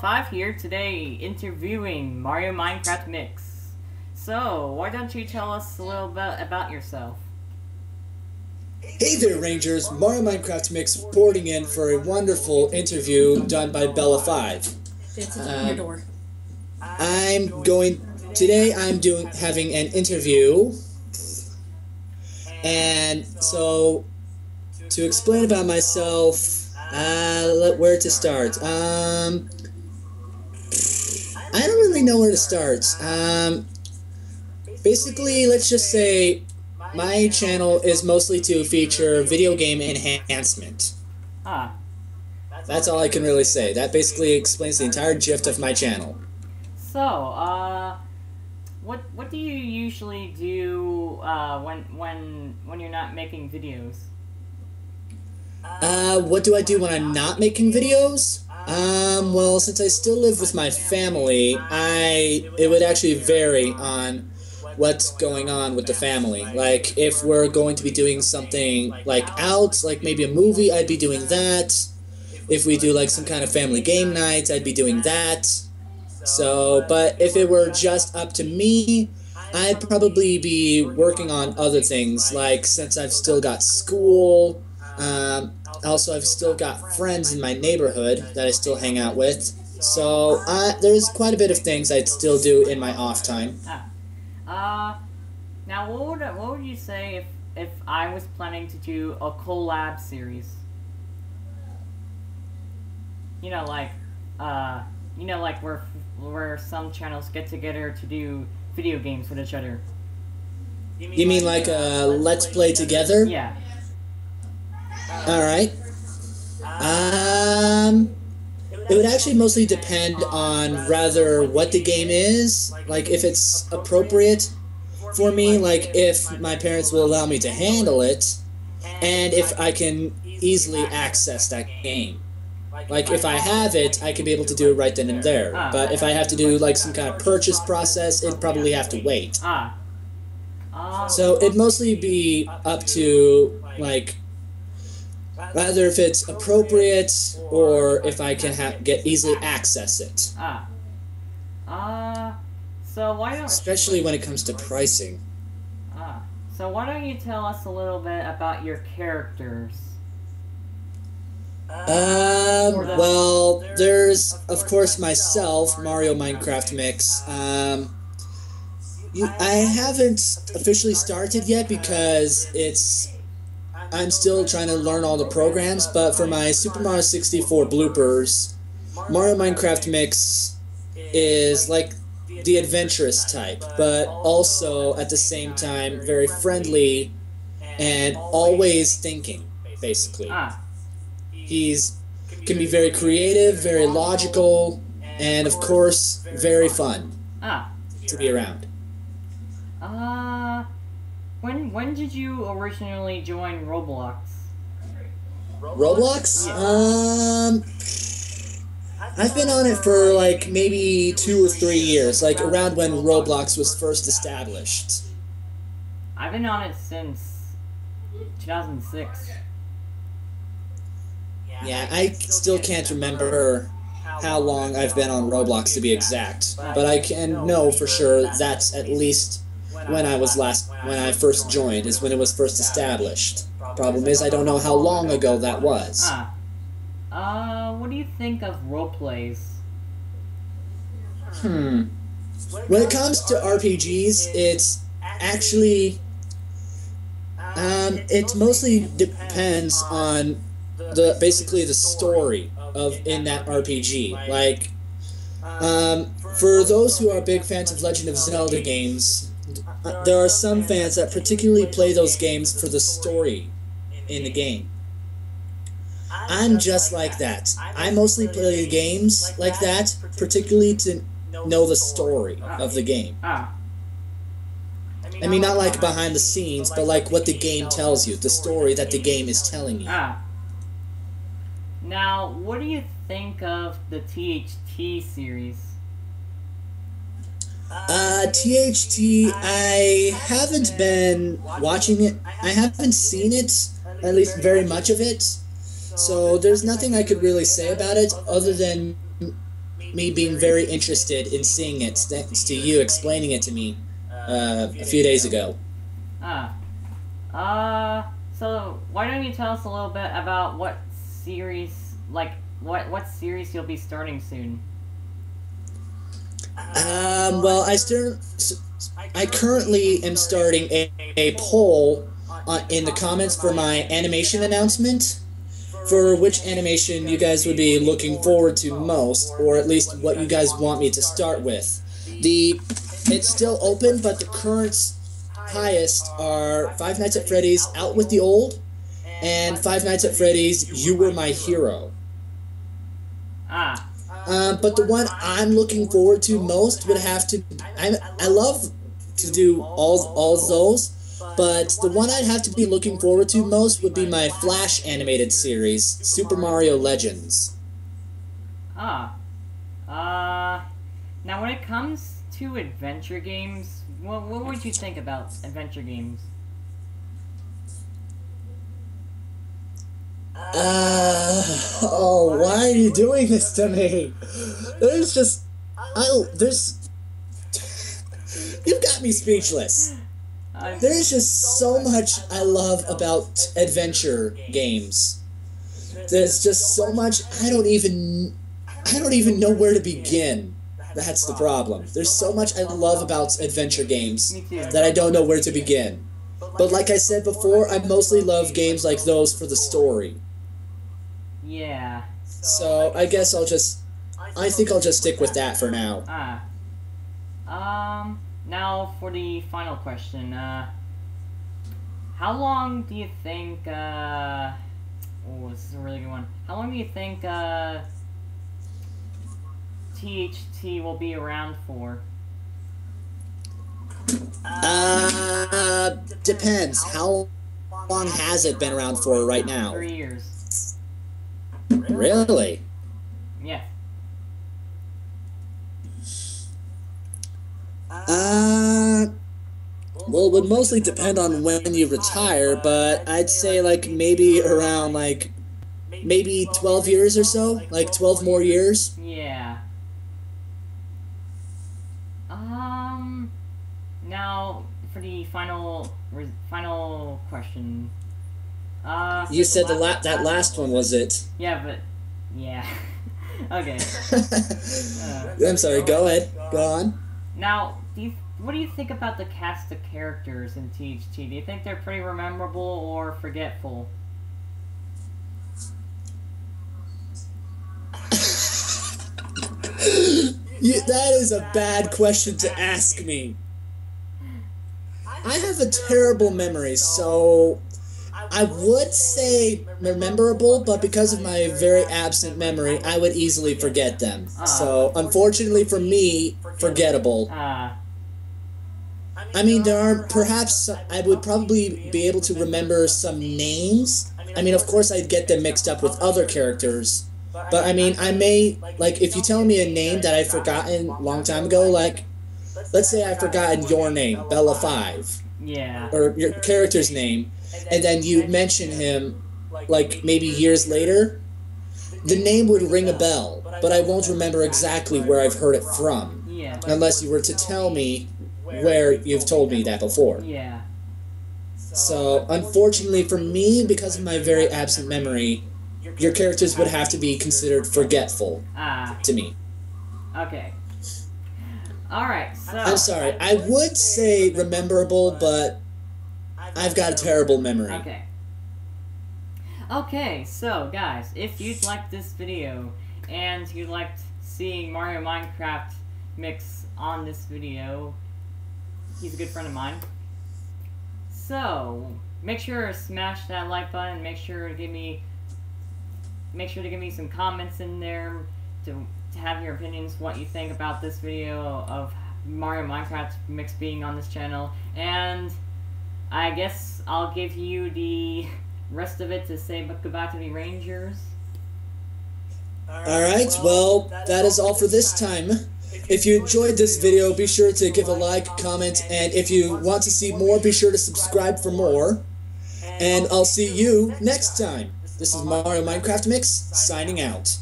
Five here today interviewing Mario Minecraft Mix. So, why don't you tell us a little bit about yourself? Hey there, Rangers! Mario Minecraft Mix boarding in for a wonderful interview done by Bela5. It's on your door. I'm going today. I'm doing having an interview, and so to explain about myself, uh, where to start? Um, I don't really know where to start. Um, basically, let's just say my channel is mostly to feature video game enhancement. Ah, That's all I can really say. That basically explains the entire gist of my channel. so, uh, what what do you usually do uh, when when when you're not making videos? Uh, what do I do when I'm not making videos? Um, well, since I still live with my family, I it would actually vary on what's going on with the family. Like if we're going to be doing something like out, like maybe a movie, I'd be doing that. If we do like some kind of family game night, I'd be doing that. So, but if it were just up to me, I'd probably be working on other things. Like since I've still got school, um, also I've still got friends in my neighborhood that I still hang out with. So uh, there's quite a bit of things I'd still do in my off time. Ah, uh, now what would what would you say if if I was planning to do a collab series? You know, like, uh, you know, like where where some channels get together to do video games with each other. You mean like uh, let's play together? Yeah. All right. Um, it would actually mostly depend on rather what the game is, like if it's appropriate for me, like if my parents will allow me to handle it, and if I can easily access that game. Like if I have it, I can be able to do it right then and there. But if I have to do like some kind of purchase process, it'd probably have to wait. So it'd mostly be up to like rather if it's appropriate or if I can ha- get easily access it, ah. Uh, so why don't especially when it comes to pricing. ah. So why don't you tell us a little bit about your characters? Um, well, there's of course myself, Mario Minecraft Mix. Um, you, I haven't officially started yet because it's I'm still trying to learn all the programs. But for my Super Mario 64 bloopers, Mario Minecraft Mix is like the adventurous type, but also at the same time very friendly and always thinking, basically. Ah. He's can be very creative, very logical, and of course, very fun Ah. to be around. Uh, when when did you originally join Roblox? Roblox? Um, I've been on it for like maybe two or three years, like around when Roblox was first established. I've been on it since 2006. Yeah, I still can't remember how long I've been on Roblox to be exact, but I can know for sure that's at least when I was last when I first joined is when it was first established. Problem is I don't know how long ago that was. Ah. Uh, what do you think of roleplays? Hmm. When it comes to RPGs, it's actually um it mostly depends on the basically the story of in that RPG. Like um for those who are big fans of Legend of Zelda games, uh, there are some fans that particularly play those games for the story in the game. I'm just like that. I mostly play games like that, particularly to know the story of the game. Ah. I mean, not like behind the scenes, but like what the game tells you, the story that the game is telling you. Ah. Now, what do you think of the THT series? Uh, THT, I haven't been watching it. I haven't seen it, at least very much of it. So there's nothing I could really say about it other than me being very interested in seeing it thanks to you explaining it to me uh, a few days ago. Ah. Uh, so why don't you tell us a little bit about what series, like, what, what series you'll be starting soon? Um, well, I start, I currently am starting a, a poll uh, in the comments for my animation announcement for which animation you guys would be looking forward to most, or at least what you guys want me to start with. The it's still open, but the current highest are Five Nights at Freddy's Out with the Old and Five Nights at Freddy's You Were My Hero. Ah. Um, but the one I'm looking forward to most would have to. I I love to do all all those, but the one I'd have to be looking forward to most would be my Flash animated series, Super Mario Legends. Ah. Uh. Now, when it comes to adventure games, what, what would you think about adventure games? Uh, oh, why are you doing this to me? There's just, I, there's, you've got me speechless. There's just so much I love about adventure games. There's just so much I don't even, I don't even know where to begin. That's the problem. There's so much I love about adventure games that I don't know where to begin. But like I said before, I mostly love games like those for the story. Yeah. So I guess I'll just, I think I'll just stick with that for now. Ah. Um. Now for the final question. Uh. How long do you think? Uh. Oh, this is a really good one. How long do you think? Uh. THT will be around for? Uh, depends. How long has it been around for right now? Three years. Really? Yeah. Uh, well, it would mostly depend on when you retire, but I'd say like maybe around like maybe 12 years or so, like 12 more years. Yeah. Um. Now for the final re- final question. Uh. You said the la- that last one was it. Yeah, but yeah. okay. I'm sorry. Go ahead. Go on. Now, do you what do you think about the cast of characters in THT? Do you think they're pretty memorable or forgetful? You, that is a bad question to ask me. I have a terrible memory, so I would say memorable, but because of my very absent memory, I would easily forget them. So, unfortunately for me, forgettable. I mean, there are perhaps I would probably be able to remember some names. I mean, of course, I'd get them mixed up with other characters. But I mean, I may like if you tell me a name that I've forgotten a long time ago, like let's say I've forgotten your name, Bela Five, yeah. or your character's name, and then you mention him like maybe years later, the name would ring a bell, but I won't remember exactly where I've heard it from, Yeah. unless you were to tell me where you've told me that before. Yeah. So, unfortunately for me, because of my very absent memory, your characters would have to be considered forgetful Ah. to me. Okay. All right. So. I'm sorry. I would say rememberable, but I've got a terrible memory. Okay. Okay, so guys, if you liked this video and you liked seeing Mario Minecraft mix on this video, he's a good friend of mine. So make sure to smash that like button. Make sure to give me, make sure to give me some comments in there to to have your opinions, what you think about this video of Mario Minecraft mix being on this channel, and I guess I'll give you the rest of it to say goodbye to the Rangers. Alright, well, that is all for this time. If you enjoyed this video, be sure to give a like, comment, and if you want to see more, be sure to subscribe for more. And I'll see you next time. This is Mario Minecraft Mix, signing out.